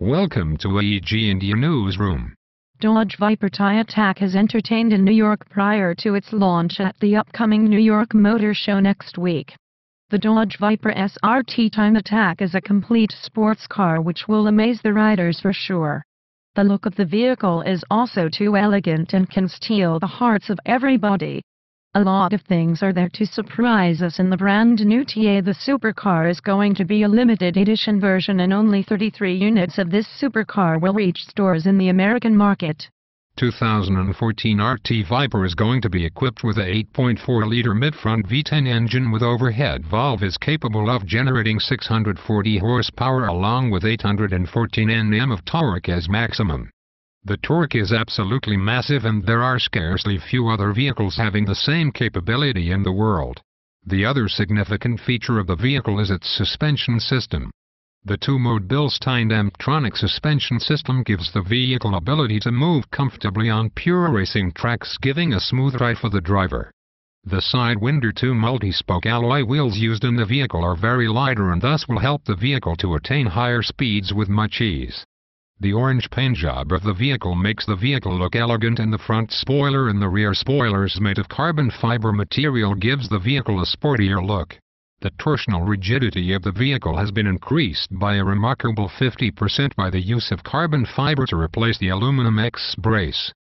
Welcome to AEG India Newsroom. Dodge Viper tie attack is entertained in New York prior to its launch at the upcoming New York Motor Show next week. The Dodge Viper SRT Time Attack is a complete sports car which will amaze the riders for sure. The look of the vehicle is also too elegant and can steal the hearts of everybody. A lot of things are there to surprise us in the brand new TA. The supercar is going to be a limited edition version and only 33 units of this supercar will reach stores in the American market. 2014 SRT Viper is going to be equipped with a 8.4-liter mid-front V10 engine with overhead valve is capable of generating 640 horsepower along with 814 Nm of torque as maximum. The torque is absolutely massive and there are scarcely few other vehicles having the same capability in the world. The other significant feature of the vehicle is its suspension system. The two-mode Bilstein DampTronic suspension system gives the vehicle ability to move comfortably on pure racing tracks giving a smooth ride for the driver. The Sidewinder 2 multi-spoke alloy wheels used in the vehicle are very lighter and thus will help the vehicle to attain higher speeds with much ease. The orange paint job of the vehicle makes the vehicle look elegant and the front spoiler and the rear spoilers made of carbon fiber material gives the vehicle a sportier look. The torsional rigidity of the vehicle has been increased by a remarkable 50% by the use of carbon fiber to replace the aluminum X-brace.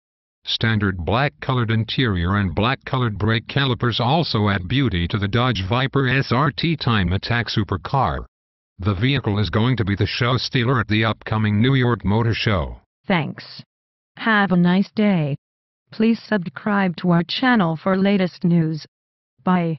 Standard black-colored interior and black-colored brake calipers also add beauty to the Dodge Viper SRT Time Attack supercar. The vehicle is going to be the show stealer at the upcoming New York Motor Show. Thanks. Have a nice day. Please subscribe to our channel for latest news. Bye.